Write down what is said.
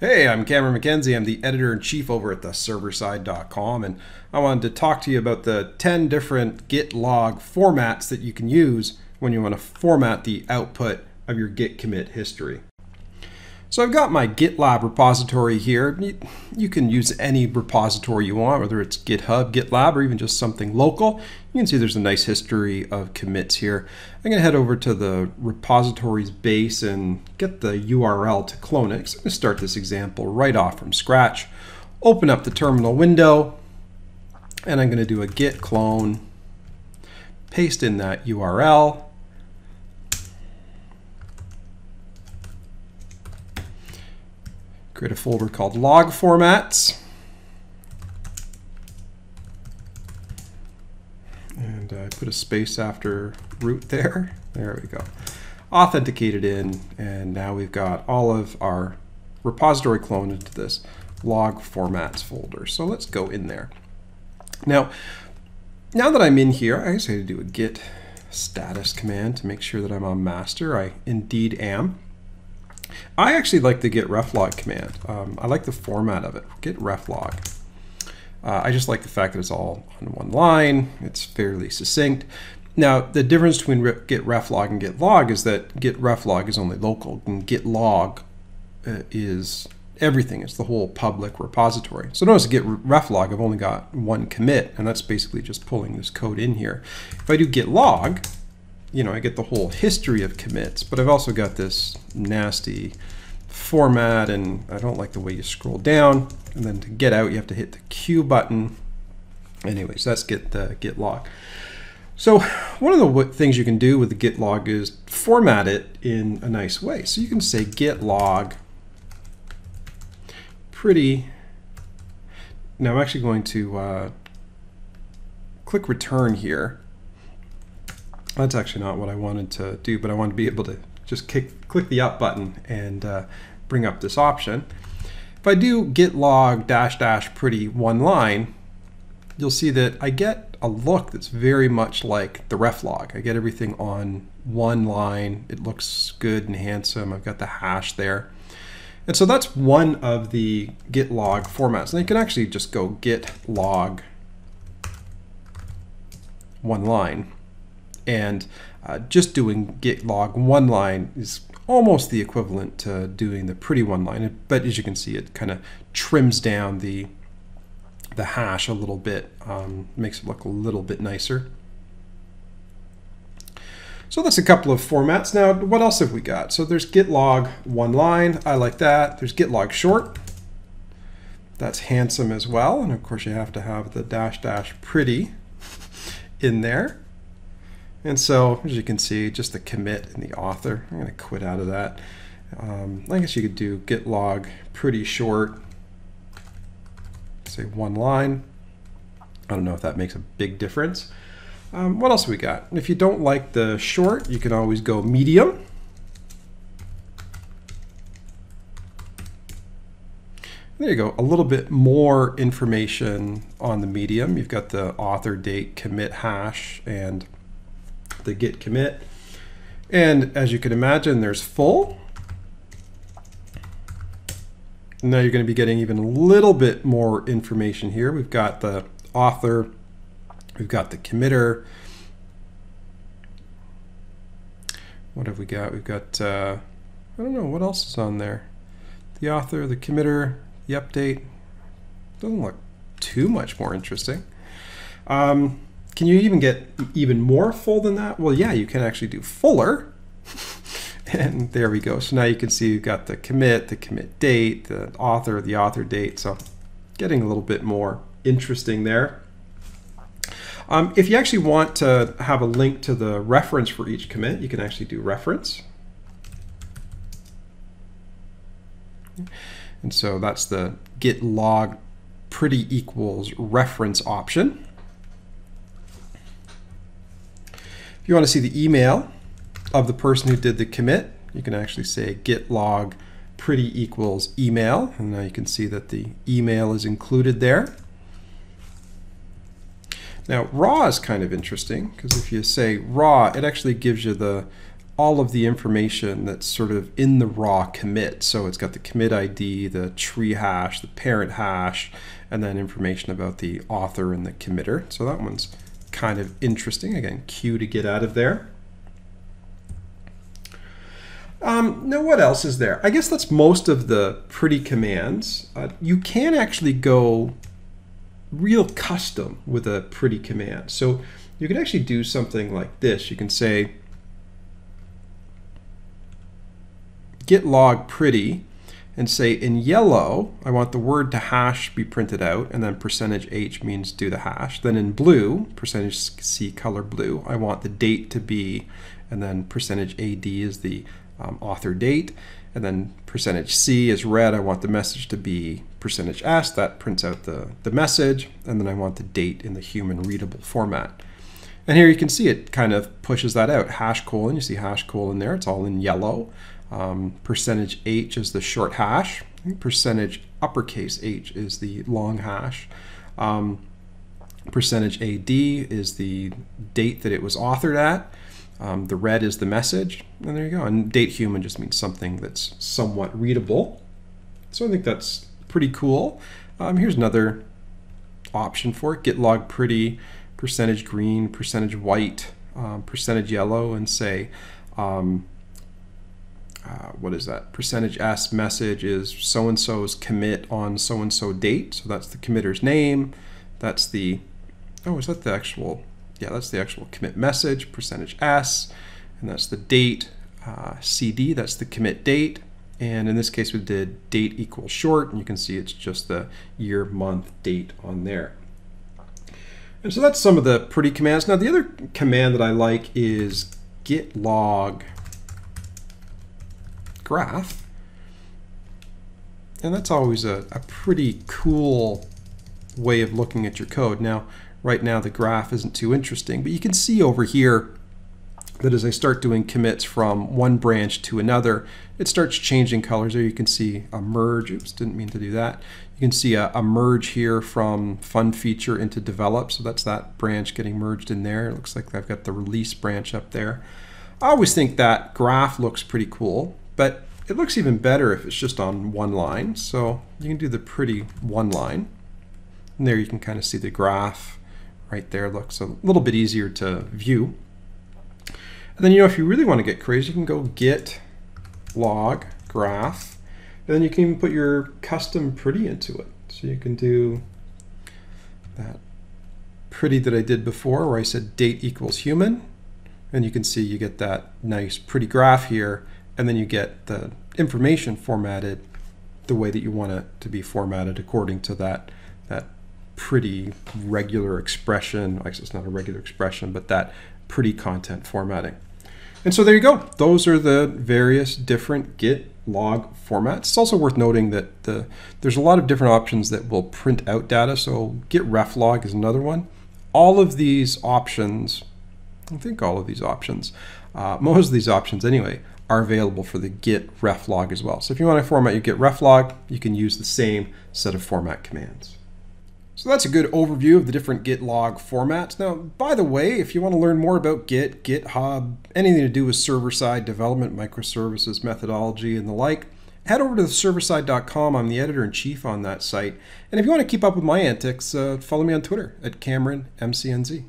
Hey, I'm Cameron McKenzie. I'm the editor in chief over at the serverside.com, and I wanted to talk to you about the 10 different Git log formats that you can use when you want to format the output of your Git commit history. So I've got my GitLab repository here. You, can use any repository you want, whether it's GitHub, GitLab, or even just something local. You can see there's a nice history of commits here. I'm going to head over to the repositories base and get the URL to clone it. So I'm to start this example right off from scratch. Open up the terminal window, and I'm going to do a git clone, paste in that URL, create a folder called log formats. And I put a space after root there. There we go. Authenticated in, and now we've got all of our repository cloned into this log formats folder. So let's go in there. Now, now that I'm in here, I just had to do a git status command to make sure that I'm on master. I indeed am. I actually like the git reflog command. Um, I like the format of it, git reflog. Uh, I just like the fact that it's all on one line, it's fairly succinct. Now, the difference between git reflog and git log is that git reflog is only local, and git log uh, is everything. It's the whole public repository. So notice git reflog, I've only got one commit, and that's basically just pulling this code in here. If I do git log, you know, I get the whole history of commits, but I've also got this nasty format and I don't like the way you scroll down. And then to get out, you have to hit the Q button. Anyways, that's git the git log. So one of the things you can do with the git log is format it in a nice way. So you can say git log pretty. Now I'm actually going to uh, click return here that's actually not what I wanted to do, but I wanted to be able to just kick, click the up button and uh, bring up this option. If I do git log dash dash pretty one line, you'll see that I get a look that's very much like the ref log. I get everything on one line. It looks good and handsome. I've got the hash there. And so that's one of the git log formats. And you can actually just go git log one line and uh, just doing git log one line is almost the equivalent to doing the pretty one line. But as you can see, it kind of trims down the the hash a little bit, um, makes it look a little bit nicer. So that's a couple of formats. Now, what else have we got? So there's git log one line. I like that. There's git log short. That's handsome as well. And of course, you have to have the dash dash pretty in there. And so, as you can see, just the commit and the author. I'm going to quit out of that. Um, I guess you could do git log pretty short, say one line. I don't know if that makes a big difference. Um, what else we got? If you don't like the short, you can always go medium. There you go, a little bit more information on the medium. You've got the author date, commit hash, and the git commit. And as you can imagine, there's full. Now you're going to be getting even a little bit more information here. We've got the author, we've got the committer. What have we got? We've got, uh, I don't know, what else is on there? The author, the committer, the update. Doesn't look too much more interesting. Um, can you even get even more full than that? Well, yeah, you can actually do fuller. and there we go. So now you can see you've got the commit, the commit date, the author, the author date. So getting a little bit more interesting there. Um, if you actually want to have a link to the reference for each commit, you can actually do reference. And so that's the git log pretty equals reference option. You want to see the email of the person who did the commit, you can actually say git log pretty equals email. And now you can see that the email is included there. Now raw is kind of interesting because if you say raw, it actually gives you the all of the information that's sort of in the raw commit. So it's got the commit ID, the tree hash, the parent hash, and then information about the author and the committer. So that one's kind of interesting. Again, Q to get out of there. Um, now, what else is there? I guess that's most of the pretty commands. Uh, you can actually go real custom with a pretty command. So you can actually do something like this. You can say git log pretty and say in yellow, I want the word to hash be printed out, and then percentage H means do the hash. Then in blue, percentage C color blue, I want the date to be, and then percentage AD is the um, author date, and then percentage C is red, I want the message to be percentage S, that prints out the, the message, and then I want the date in the human readable format. And here you can see it kind of pushes that out. Hash colon, you see hash colon there, it's all in yellow. Um, percentage H is the short hash. Percentage uppercase H is the long hash. Um, percentage AD is the date that it was authored at. Um, the red is the message, and there you go. And date human just means something that's somewhat readable. So I think that's pretty cool. Um, here's another option for it. git log pretty, percentage green, percentage white, um, percentage yellow, and say um, uh, what is that? Percentage S message is so and so's commit on so and so date. So that's the committer's name. That's the, oh, is that the actual, yeah, that's the actual commit message, percentage S, and that's the date. Uh, CD, that's the commit date. And in this case, we did date equals short, and you can see it's just the year, month, date on there. And so that's some of the pretty commands. Now, the other command that I like is git log graph. And that's always a, a pretty cool way of looking at your code. Now, right now the graph isn't too interesting, but you can see over here that as I start doing commits from one branch to another, it starts changing colors. There you can see a merge. Oops, didn't mean to do that. You can see a, a, merge here from fun feature into develop. So that's that branch getting merged in there. It looks like I've got the release branch up there. I always think that graph looks pretty cool. But it looks even better if it's just on one line. So you can do the pretty one line. And there you can kind of see the graph right there. Looks a little bit easier to view. And then, you know, if you really want to get crazy, you can go git log graph. And then you can even put your custom pretty into it. So you can do that pretty that I did before where I said date equals human. And you can see you get that nice pretty graph here and then you get the information formatted the way that you want it to be formatted according to that that pretty regular expression. I guess it's not a regular expression, but that pretty content formatting. And so there you go. Those are the various different Git log formats. It's also worth noting that the, there's a lot of different options that will print out data. So Git ref log is another one. All of these options, I think all of these options, uh, most of these options anyway, are available for the git ref log as well. So if you want to format your git ref log, you can use the same set of format commands. So that's a good overview of the different git log formats. Now, by the way, if you want to learn more about Git, GitHub, anything to do with server-side development, microservices, methodology, and the like, head over to the serverside.com. I'm the editor-in-chief on that site. And if you want to keep up with my antics, uh, follow me on Twitter at CameronMCNZ.